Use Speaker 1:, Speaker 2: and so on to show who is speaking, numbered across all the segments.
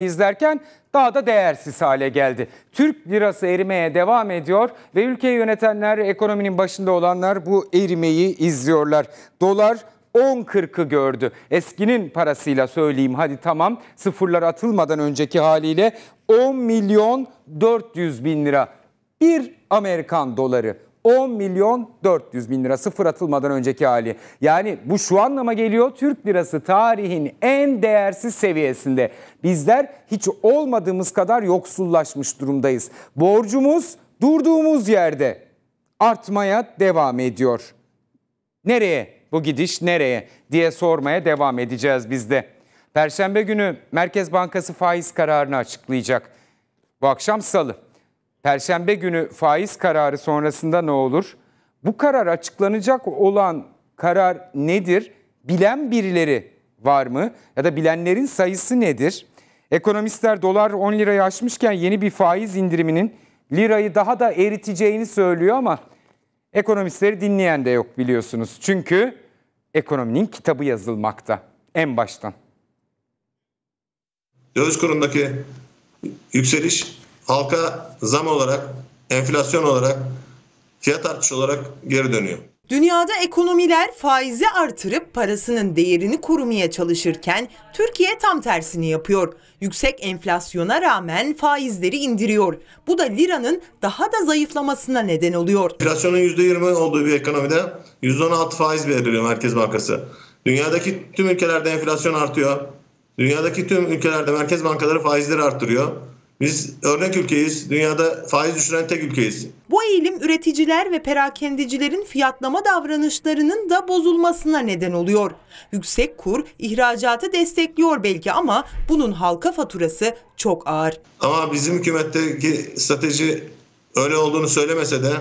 Speaker 1: izlerken daha da değersiz hale geldi. Türk lirası erimeye devam ediyor ve ülkeyi yönetenler, ekonominin başında olanlar bu erimeyi izliyorlar. Dolar 10.40'ı gördü. Eskinin parasıyla söyleyeyim hadi tamam sıfırlar atılmadan önceki haliyle 10 milyon 400 bin lira. Bir Amerikan doları 10 milyon 400 bin lira sıfır atılmadan önceki hali. Yani bu şu anlama geliyor Türk lirası tarihin en değersiz seviyesinde. Bizler hiç olmadığımız kadar yoksullaşmış durumdayız. Borcumuz durduğumuz yerde artmaya devam ediyor. Nereye bu gidiş nereye diye sormaya devam edeceğiz biz de. Perşembe günü Merkez Bankası faiz kararını açıklayacak. Bu akşam salı. Perşembe günü faiz kararı sonrasında ne olur? Bu karar açıklanacak olan karar nedir? Bilen birileri var mı? Ya da bilenlerin sayısı nedir? Ekonomistler dolar 10 lirayı aşmışken yeni bir faiz indiriminin lirayı daha da eriteceğini söylüyor ama ekonomistleri dinleyen de yok biliyorsunuz. Çünkü ekonominin kitabı yazılmakta en baştan.
Speaker 2: Döviz kurundaki yükseliş halka zam olarak, enflasyon olarak, fiyat artışı olarak geri dönüyor.
Speaker 3: Dünyada ekonomiler faizi artırıp parasının değerini korumaya çalışırken Türkiye tam tersini yapıyor. Yüksek enflasyona rağmen faizleri indiriyor. Bu da liranın daha da zayıflamasına neden oluyor.
Speaker 2: Enflasyonun %20 olduğu bir ekonomide %16 faiz veriliyor Merkez Bankası. Dünyadaki tüm ülkelerde enflasyon artıyor. Dünyadaki tüm ülkelerde merkez bankaları faizleri arttırıyor. Biz örnek ülkeyiz. Dünyada faiz düşüren tek ülkeyiz.
Speaker 3: Bu eğilim üreticiler ve perakendecilerin fiyatlama davranışlarının da bozulmasına neden oluyor. Yüksek kur ihracatı destekliyor belki ama bunun halka faturası çok ağır.
Speaker 2: Ama bizim hükümetteki strateji öyle olduğunu söylemese de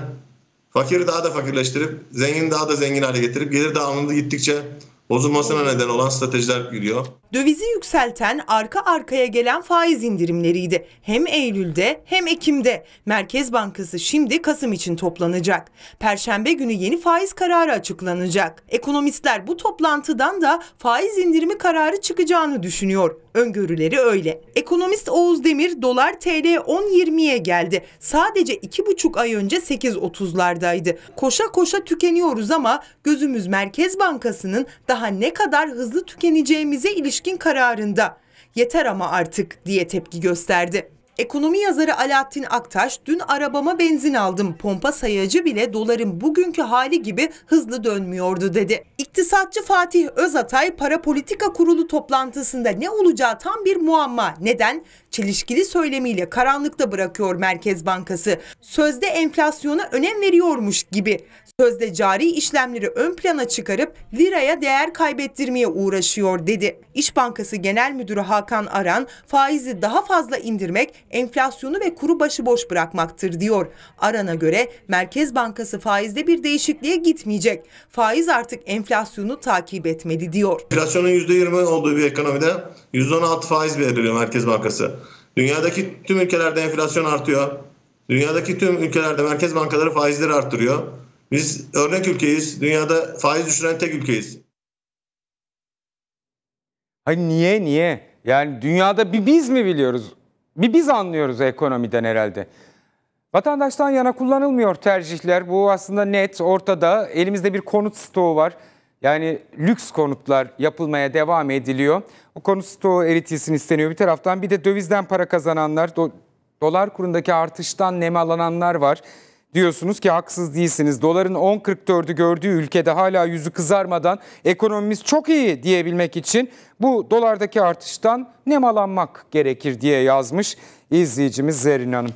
Speaker 2: fakiri daha da fakirleştirip zengin daha da zengin hale getirip gelir dağılımında gittikçe bozulmasına neden olan stratejiler gidiyor.
Speaker 3: Dövizi yükselten arka arkaya gelen faiz indirimleriydi. Hem Eylül'de hem Ekim'de. Merkez Bankası şimdi Kasım için toplanacak. Perşembe günü yeni faiz kararı açıklanacak. Ekonomistler bu toplantıdan da faiz indirimi kararı çıkacağını düşünüyor. Öngörüleri öyle. Ekonomist Oğuz Demir dolar TL 10.20'ye geldi. Sadece 2,5 ay önce 8.30'lardaydı. Koşa koşa tükeniyoruz ama gözümüz Merkez Bankası'nın daha ne kadar hızlı tükeneceğimize ilişkin kararında. Yeter ama artık diye tepki gösterdi. Ekonomi yazarı Alaaddin Aktaş dün arabama benzin aldım pompa sayacı bile doların bugünkü hali gibi hızlı dönmüyordu dedi. İktisatçı Fatih Özatay para politika kurulu toplantısında ne olacağı tam bir muamma. Neden? Çelişkili söylemiyle karanlıkta bırakıyor Merkez Bankası. Sözde enflasyona önem veriyormuş gibi. Sözde cari işlemleri ön plana çıkarıp liraya değer kaybettirmeye uğraşıyor dedi. İş Bankası Genel Müdürü Hakan Aran faizi daha fazla indirmek enflasyonu ve kuru başıboş bırakmaktır diyor. Aran'a göre Merkez Bankası faizde bir değişikliğe gitmeyecek. Faiz artık enflasyonu takip etmeli diyor.
Speaker 2: Enflasyonun %20 olduğu bir ekonomide %16 faiz veriliyor Merkez Bankası. Dünyadaki tüm ülkelerde enflasyon artıyor. Dünyadaki tüm ülkelerde merkez bankaları faizleri arttırıyor. Biz örnek ülkeyiz. Dünyada faiz düşüren tek ülkeyiz.
Speaker 1: Hayır niye niye? Yani dünyada bir biz mi biliyoruz? Bir biz anlıyoruz ekonomiden herhalde. Vatandaştan yana kullanılmıyor tercihler. Bu aslında net ortada. Elimizde bir konut stoğu var. Yani lüks konutlar yapılmaya devam ediliyor. O konut stoğu eritilsin isteniyor bir taraftan. Bir de dövizden para kazananlar, do dolar kurundaki artıştan nemalananlar var diyorsunuz ki haksız değilsiniz. Doların 10.44'ü gördüğü ülkede hala yüzü kızarmadan ekonomimiz çok iyi diyebilmek için bu dolardaki artıştan nemalanmak gerekir diye yazmış izleyicimiz Zerrin Hanım.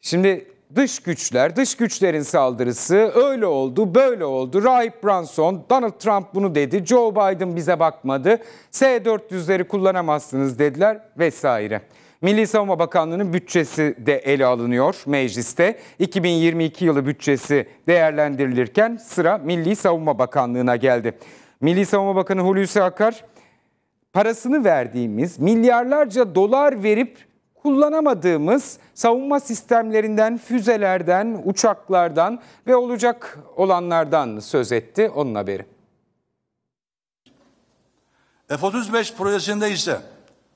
Speaker 1: Şimdi dış güçler, dış güçlerin saldırısı öyle oldu, böyle oldu. Rahip Branson, Donald Trump bunu dedi, Joe Biden bize bakmadı, S-400'leri kullanamazsınız dediler vesaire. Milli Savunma Bakanlığı'nın bütçesi de ele alınıyor mecliste. 2022 yılı bütçesi değerlendirilirken sıra Milli Savunma Bakanlığı'na geldi. Milli Savunma Bakanı Hulusi Akar parasını verdiğimiz milyarlarca dolar verip kullanamadığımız savunma sistemlerinden, füzelerden, uçaklardan ve olacak olanlardan söz etti. Onun haberi.
Speaker 4: F-35 projesinde ise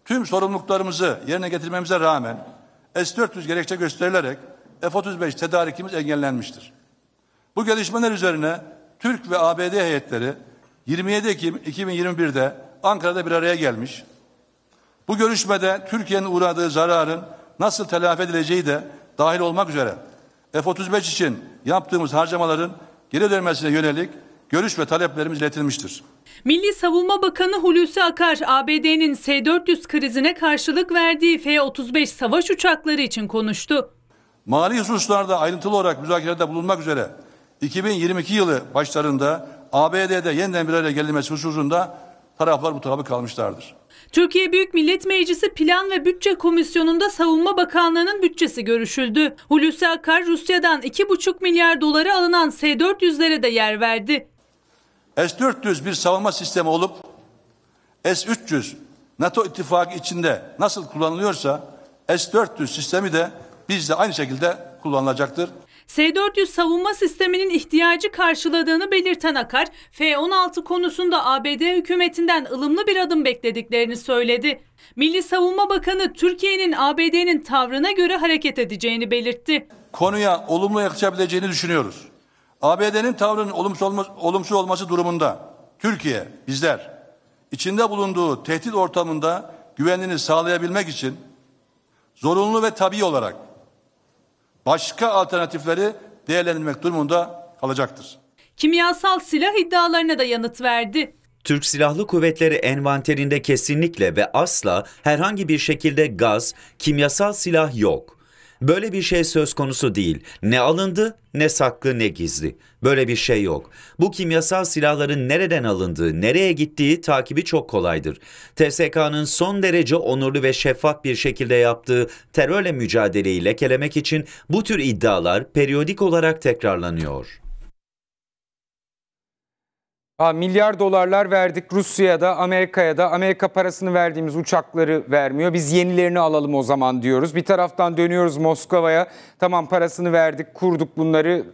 Speaker 4: tüm sorumluluklarımızı yerine getirmemize rağmen S-400 gerekçe gösterilerek F-35 tedarikimiz engellenmiştir. Bu gelişmeler üzerine Türk ve ABD heyetleri 27 Ekim 2021'de Ankara'da bir araya gelmiş. Bu görüşmede Türkiye'nin uğradığı zararın nasıl telafi edileceği de dahil olmak üzere F-35 için yaptığımız harcamaların geri dönmesine yönelik görüş ve taleplerimiz iletilmiştir.
Speaker 5: Milli Savunma Bakanı Hulusi Akar, ABD'nin S-400 krizine karşılık verdiği F-35 savaş uçakları için konuştu.
Speaker 4: Mali hususlarda ayrıntılı olarak müzakerede bulunmak üzere 2022 yılı başlarında ABD'de yeniden bir araya gelinmesi hususunda taraflar mutabık kalmışlardır.
Speaker 5: Türkiye Büyük Millet Meclisi Plan ve Bütçe Komisyonu'nda Savunma Bakanlığı'nın bütçesi görüşüldü. Hulusi Akar, Rusya'dan 2,5 milyar dolara alınan S-400'lere de yer verdi.
Speaker 4: S-400 bir savunma sistemi olup S-300 NATO ittifakı içinde nasıl kullanılıyorsa S-400 sistemi de bizde aynı şekilde kullanılacaktır.
Speaker 5: S-400 savunma sisteminin ihtiyacı karşıladığını belirten Akar, F-16 konusunda ABD hükümetinden ılımlı bir adım beklediklerini söyledi. Milli Savunma Bakanı Türkiye'nin ABD'nin tavrına göre hareket edeceğini belirtti.
Speaker 4: Konuya olumlu yaklaşabileceğini düşünüyoruz. ABD'nin tavrının olumsuz, olma, olumsuz olması durumunda Türkiye, bizler içinde bulunduğu tehdit ortamında güvenliğini sağlayabilmek için zorunlu ve tabii olarak başka alternatifleri değerlendirmek durumunda kalacaktır.
Speaker 5: Kimyasal silah iddialarına da yanıt verdi.
Speaker 6: Türk Silahlı Kuvvetleri envanterinde kesinlikle ve asla herhangi bir şekilde gaz, kimyasal silah yok. Böyle bir şey söz konusu değil. Ne alındı, ne saklı, ne gizli. Böyle bir şey yok. Bu kimyasal silahların nereden alındığı, nereye gittiği takibi çok kolaydır. TSK'nın son derece onurlu ve şeffaf bir şekilde yaptığı terörle mücadeleyi lekelemek için bu tür iddialar periyodik olarak tekrarlanıyor.
Speaker 1: Ha, milyar dolarlar verdik Rusya'ya da Amerika'ya da Amerika parasını verdiğimiz uçakları vermiyor. Biz yenilerini alalım o zaman diyoruz. Bir taraftan dönüyoruz Moskova'ya. Tamam parasını verdik kurduk bunları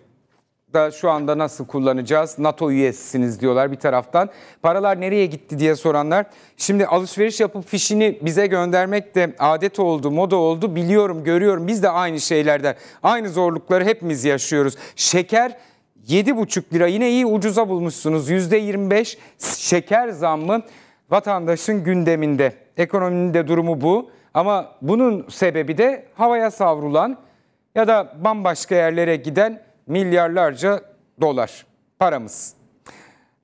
Speaker 1: da şu anda nasıl kullanacağız? NATO üyesisiniz diyorlar bir taraftan. Paralar nereye gitti diye soranlar. Şimdi alışveriş yapıp fişini bize göndermek de adet oldu, moda oldu. Biliyorum, görüyorum. Biz de aynı şeylerden, aynı zorlukları hepimiz yaşıyoruz. Şeker 7,5 lira yine iyi ucuza bulmuşsunuz. %25 şeker zammı vatandaşın gündeminde. Ekonominin de durumu bu. Ama bunun sebebi de havaya savrulan ya da bambaşka yerlere giden milyarlarca dolar paramız.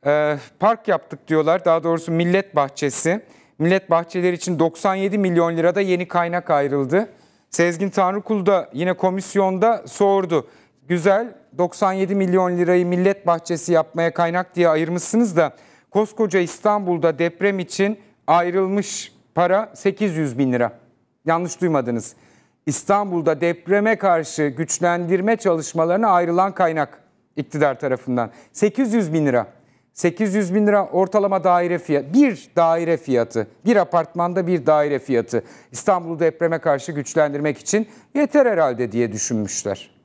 Speaker 1: Ee, park yaptık diyorlar daha doğrusu millet bahçesi. Millet bahçeleri için 97 milyon lirada yeni kaynak ayrıldı. Sezgin Tanrıkul da yine komisyonda sordu. Güzel 97 milyon lirayı millet bahçesi yapmaya kaynak diye ayırmışsınız da koskoca İstanbul'da deprem için ayrılmış para 800 bin lira. Yanlış duymadınız. İstanbul'da depreme karşı güçlendirme çalışmalarına ayrılan kaynak iktidar tarafından. 800 bin lira. 800 bin lira ortalama daire fiyatı. Bir daire fiyatı. Bir apartmanda bir daire fiyatı. İstanbul'u depreme karşı güçlendirmek için yeter herhalde diye düşünmüşler.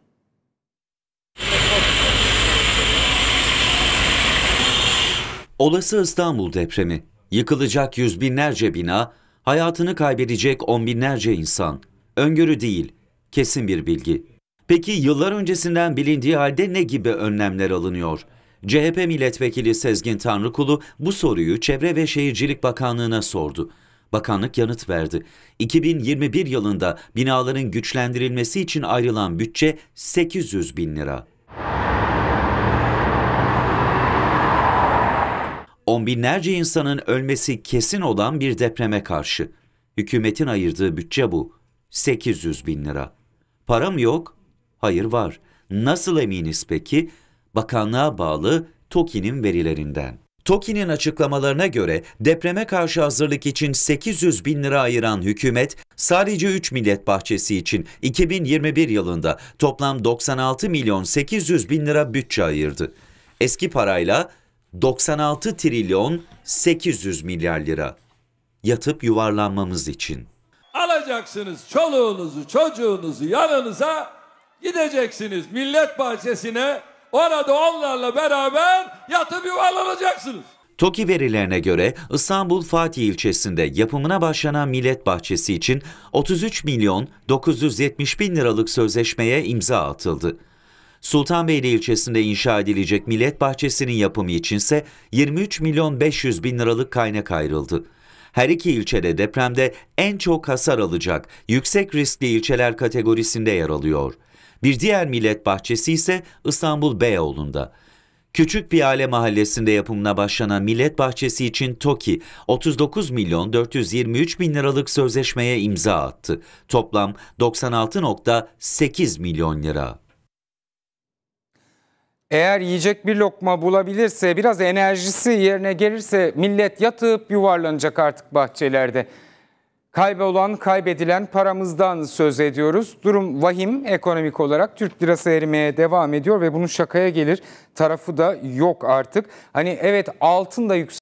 Speaker 6: Olası İstanbul depremi, yıkılacak yüz binlerce bina, hayatını kaybedecek on binlerce insan. Öngörü değil, kesin bir bilgi. Peki yıllar öncesinden bilindiği halde ne gibi önlemler alınıyor? CHP milletvekili Sezgin Tanrıkulu bu soruyu Çevre ve Şehircilik Bakanlığı'na sordu. Bakanlık yanıt verdi. 2021 yılında binaların güçlendirilmesi için ayrılan bütçe 800 bin lira. On binlerce insanın ölmesi kesin olan bir depreme karşı. Hükümetin ayırdığı bütçe bu. 800 bin lira. Para mı yok? Hayır var. Nasıl eminiz peki? Bakanlığa bağlı TOKİ'nin verilerinden. TOKİ'nin açıklamalarına göre depreme karşı hazırlık için 800 bin lira ayıran hükümet sadece 3 millet bahçesi için 2021 yılında toplam 96 milyon 800 bin lira bütçe ayırdı. Eski parayla 96 trilyon 800 milyar lira. Yatıp yuvarlanmamız için.
Speaker 7: Alacaksınız çoluğunuzu, çocuğunuzu yanınıza gideceksiniz millet bahçesine. Orada onlarla beraber yatıp yuvarlanacaksınız.
Speaker 6: TOKİ verilerine göre İstanbul Fatih ilçesinde yapımına başlanan millet bahçesi için 33 milyon 970 bin liralık sözleşmeye imza atıldı. Sultanbeyli ilçesinde inşa edilecek millet bahçesinin yapımı içinse 23 milyon 500 bin liralık kaynak ayrıldı. Her iki ilçede depremde en çok hasar alacak yüksek riskli ilçeler kategorisinde yer alıyor. Bir diğer millet bahçesi ise İstanbul Beyoğlu'nda. Küçük Piyale Mahallesi'nde yapımına başlanan millet bahçesi için TOKİ 39 milyon 423 bin liralık sözleşmeye imza attı. Toplam 96.8 milyon lira.
Speaker 1: Eğer yiyecek bir lokma bulabilirse, biraz enerjisi yerine gelirse millet yatıp yuvarlanacak artık bahçelerde. Kaybolan, kaybedilen paramızdan söz ediyoruz. Durum vahim ekonomik olarak. Türk lirası erimeye devam ediyor ve bunun şakaya gelir tarafı da yok artık. Hani evet altın da yüksek.